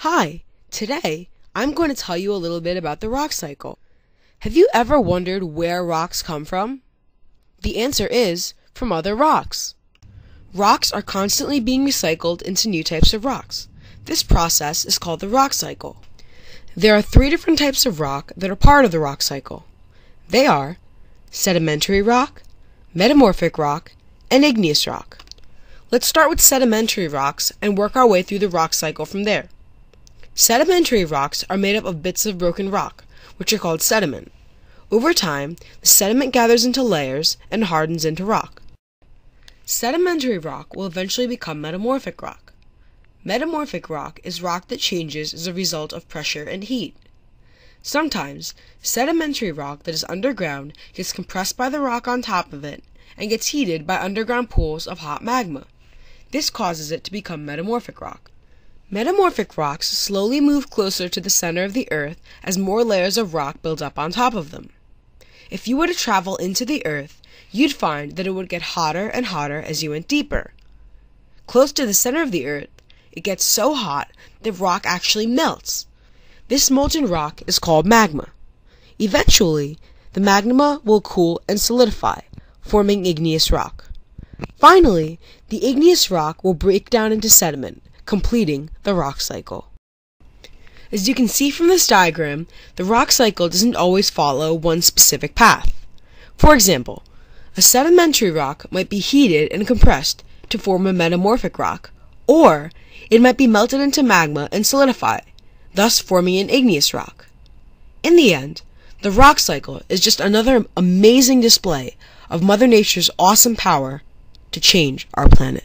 Hi, today I'm going to tell you a little bit about the rock cycle. Have you ever wondered where rocks come from? The answer is from other rocks. Rocks are constantly being recycled into new types of rocks. This process is called the rock cycle. There are three different types of rock that are part of the rock cycle. They are sedimentary rock, metamorphic rock, and igneous rock. Let's start with sedimentary rocks and work our way through the rock cycle from there. Sedimentary rocks are made up of bits of broken rock, which are called sediment. Over time, the sediment gathers into layers and hardens into rock. Sedimentary rock will eventually become metamorphic rock. Metamorphic rock is rock that changes as a result of pressure and heat. Sometimes, sedimentary rock that is underground gets compressed by the rock on top of it and gets heated by underground pools of hot magma. This causes it to become metamorphic rock. Metamorphic rocks slowly move closer to the center of the earth as more layers of rock build up on top of them. If you were to travel into the earth, you'd find that it would get hotter and hotter as you went deeper. Close to the center of the earth, it gets so hot that rock actually melts. This molten rock is called magma. Eventually, the magma will cool and solidify, forming igneous rock. Finally, the igneous rock will break down into sediment, completing the rock cycle. As you can see from this diagram, the rock cycle doesn't always follow one specific path. For example, a sedimentary rock might be heated and compressed to form a metamorphic rock, or it might be melted into magma and solidify, thus forming an igneous rock. In the end, the rock cycle is just another amazing display of Mother Nature's awesome power to change our planet.